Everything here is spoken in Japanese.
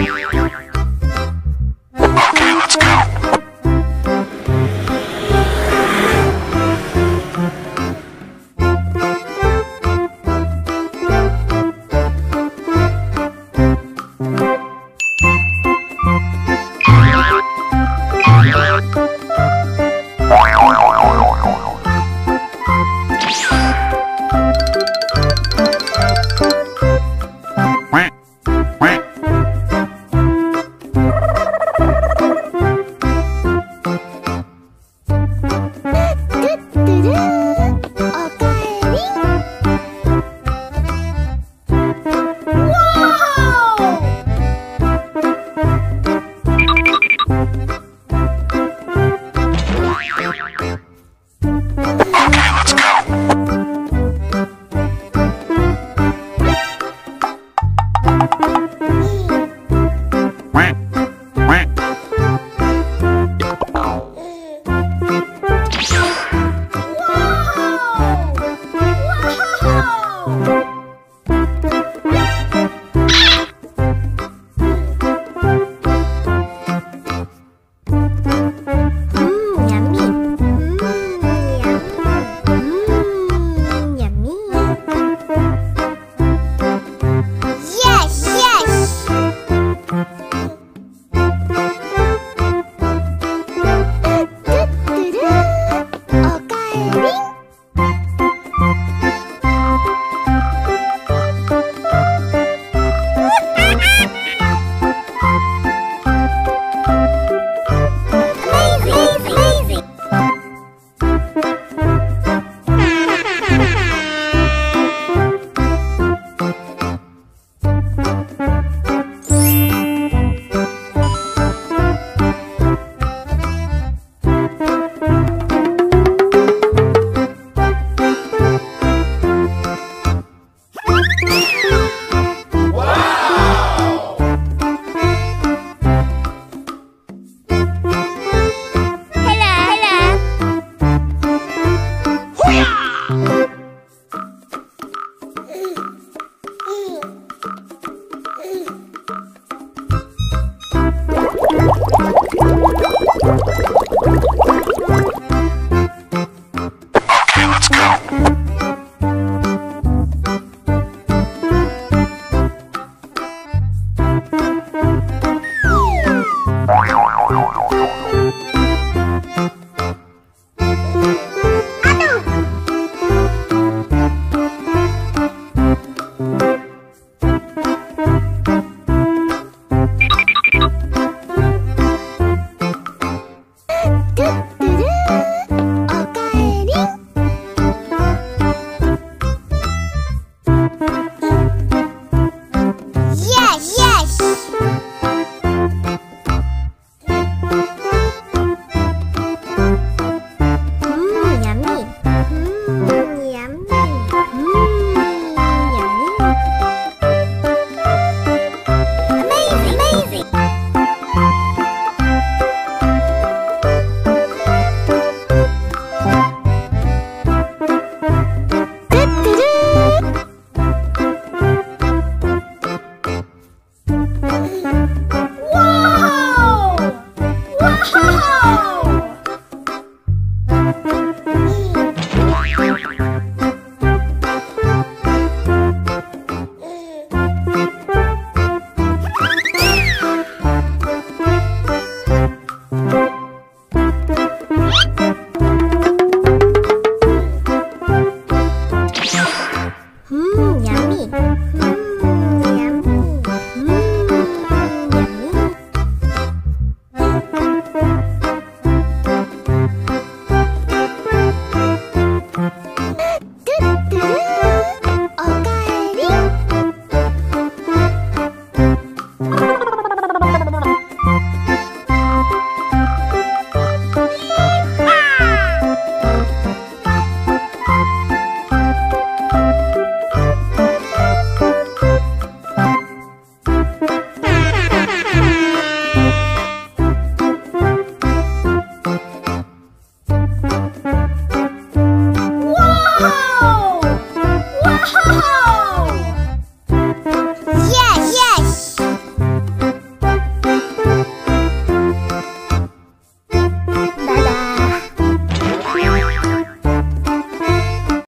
よよよよよ